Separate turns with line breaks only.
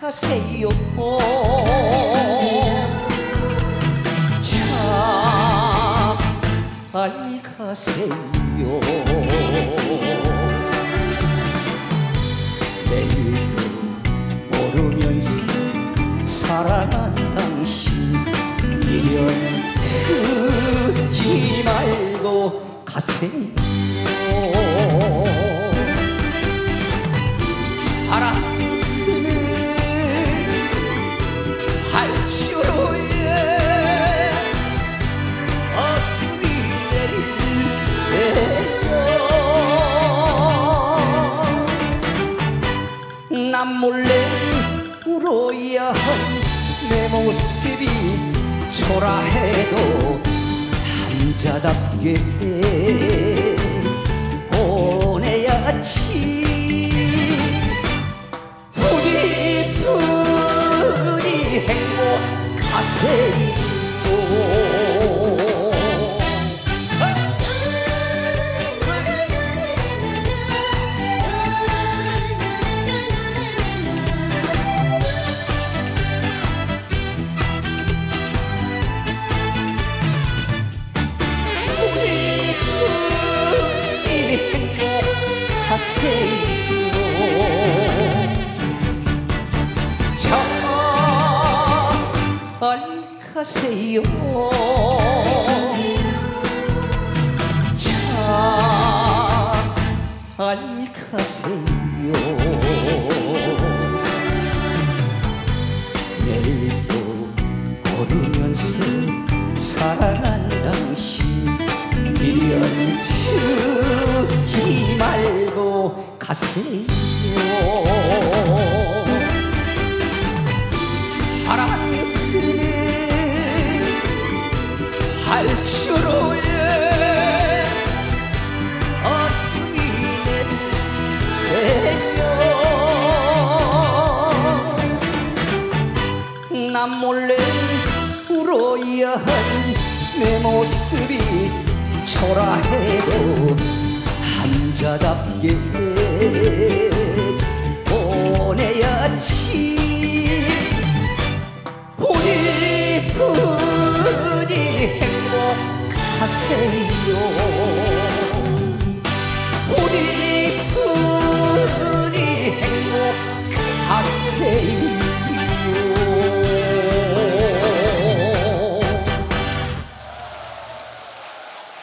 가세요. 잘 가세요. 내일도 모르면서 사랑한 당신 미련 듣지 말고 가세요 난 몰래 울어야 할내 모습이 초라해도 남자답게 보내야지. 부디 부디 행복하세요 행복하세요 잘 가세요. 잘 가세요 내일도 모르면서 사랑한 당신 미련 듣지 말고 가세요. 바람 그는 할주로에 어둠이 내려. 난 몰래 울어야 한 내 모습이 초라해도 한자답게 보내야지. 부디 부디 행복하세요